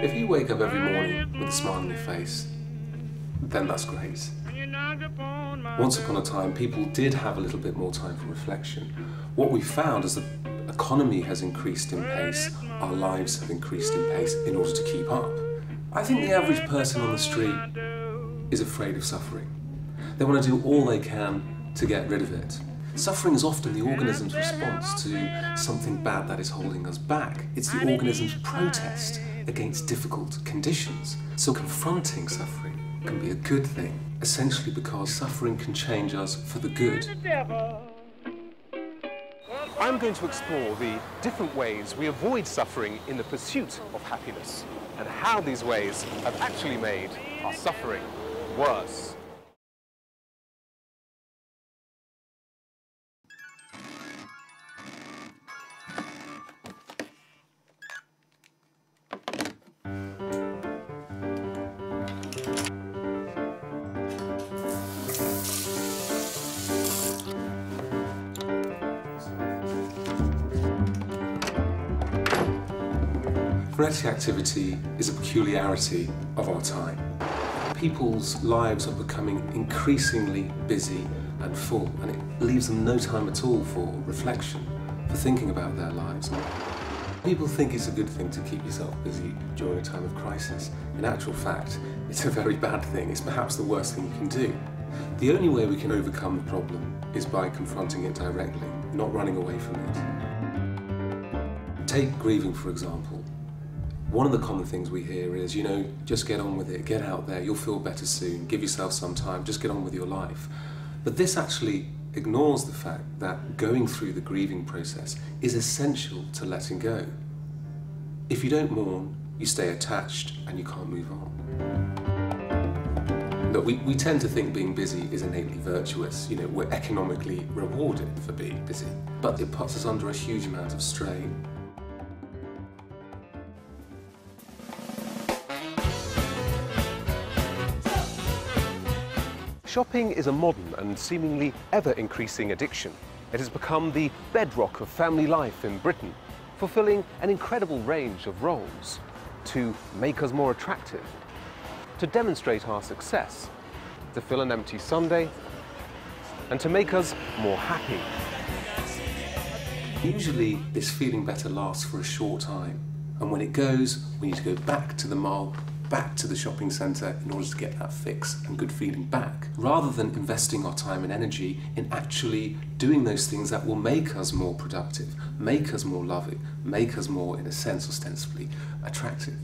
If you wake up every morning with a smile on your face, then that's great. Once upon a time, people did have a little bit more time for reflection. What we found is the economy has increased in pace, our lives have increased in pace in order to keep up. I think the average person on the street is afraid of suffering. They want to do all they can to get rid of it. Suffering is often the organism's response to something bad that is holding us back. It's the organism's protest against difficult conditions. So confronting suffering can be a good thing, essentially because suffering can change us for the good. I'm going to explore the different ways we avoid suffering in the pursuit of happiness and how these ways have actually made our suffering worse. Frenetic activity is a peculiarity of our time. People's lives are becoming increasingly busy and full, and it leaves them no time at all for reflection, for thinking about their lives. People think it's a good thing to keep yourself busy during a time of crisis. In actual fact, it's a very bad thing. It's perhaps the worst thing you can do. The only way we can overcome the problem is by confronting it directly, not running away from it. Take grieving, for example. One of the common things we hear is, you know, just get on with it, get out there, you'll feel better soon, give yourself some time, just get on with your life. But this actually ignores the fact that going through the grieving process is essential to letting go. If you don't mourn, you stay attached and you can't move on. Look, we, we tend to think being busy is innately virtuous. You know, we're economically rewarded for being busy. But it puts us under a huge amount of strain. Shopping is a modern and seemingly ever-increasing addiction. It has become the bedrock of family life in Britain, fulfilling an incredible range of roles to make us more attractive, to demonstrate our success, to fill an empty Sunday, and to make us more happy. Usually, this feeling better lasts for a short time. And when it goes, we need to go back to the mall, back to the shopping centre in order to get that fix and good feeling back, rather than investing our time and energy in actually doing those things that will make us more productive, make us more loving, make us more, in a sense, ostensibly attractive.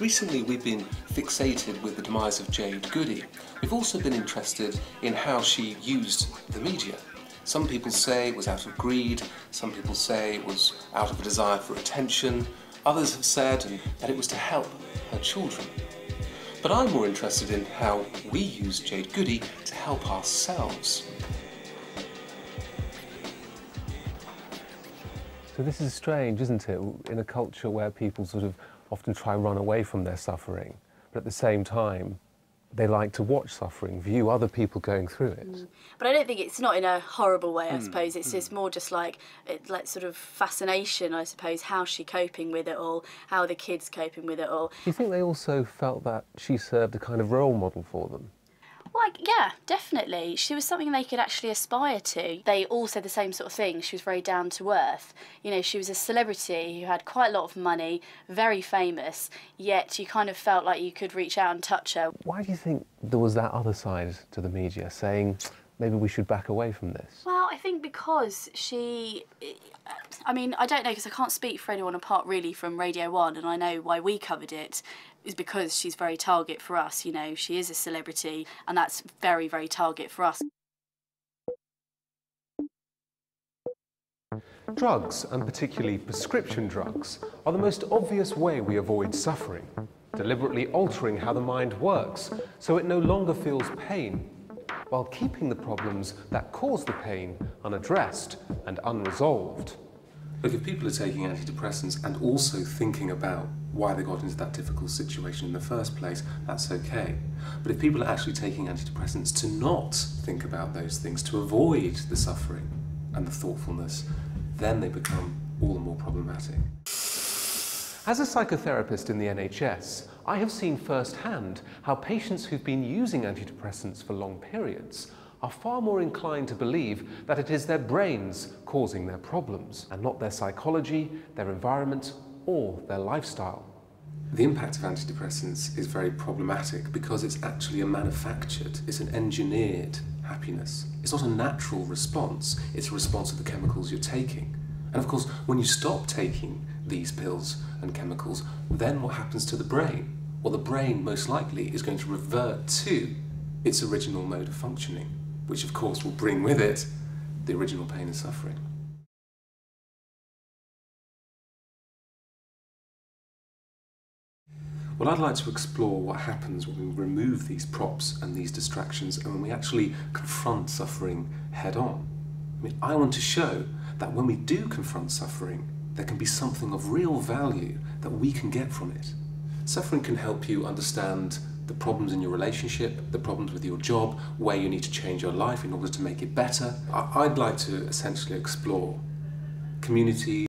Recently, we've been fixated with the demise of Jade Goody. We've also been interested in how she used the media. Some people say it was out of greed, some people say it was out of a desire for attention, others have said that it was to help her children. But I'm more interested in how we use Jade Goody to help ourselves. So this is strange, isn't it, in a culture where people sort of often try run away from their suffering, but at the same time, they like to watch suffering, view other people going through it. Mm. But I don't think it's not in a horrible way, I mm. suppose. It's mm. just more just like, it, like sort of fascination, I suppose. How's she coping with it all? How are the kids coping with it all? Do you think they also felt that she served a kind of role model for them? Like, yeah, definitely. She was something they could actually aspire to. They all said the same sort of thing. She was very down to earth. You know, she was a celebrity who had quite a lot of money, very famous, yet you kind of felt like you could reach out and touch her. Why do you think there was that other side to the media saying, maybe we should back away from this? Well, I think because she, I mean, I don't know because I can't speak for anyone apart really from Radio 1 and I know why we covered it is because she's very target for us, you know, she is a celebrity and that's very, very target for us. Drugs, and particularly prescription drugs, are the most obvious way we avoid suffering, deliberately altering how the mind works so it no longer feels pain while keeping the problems that cause the pain unaddressed and unresolved. Look, if people are taking antidepressants and also thinking about why they got into that difficult situation in the first place, that's okay. But if people are actually taking antidepressants to not think about those things, to avoid the suffering and the thoughtfulness, then they become all the more problematic. As a psychotherapist in the NHS, I have seen firsthand how patients who've been using antidepressants for long periods are far more inclined to believe that it is their brains causing their problems and not their psychology, their environment, or their lifestyle. The impact of antidepressants is very problematic because it's actually a manufactured, it's an engineered happiness. It's not a natural response, it's a response to the chemicals you're taking. And of course, when you stop taking these pills and chemicals, then what happens to the brain? Well, the brain most likely is going to revert to its original mode of functioning, which of course will bring with it the original pain and suffering. Well, I'd like to explore what happens when we remove these props and these distractions and when we actually confront suffering head on. I mean, I want to show that when we do confront suffering, there can be something of real value that we can get from it. Suffering can help you understand the problems in your relationship, the problems with your job, where you need to change your life in order to make it better. I'd like to essentially explore community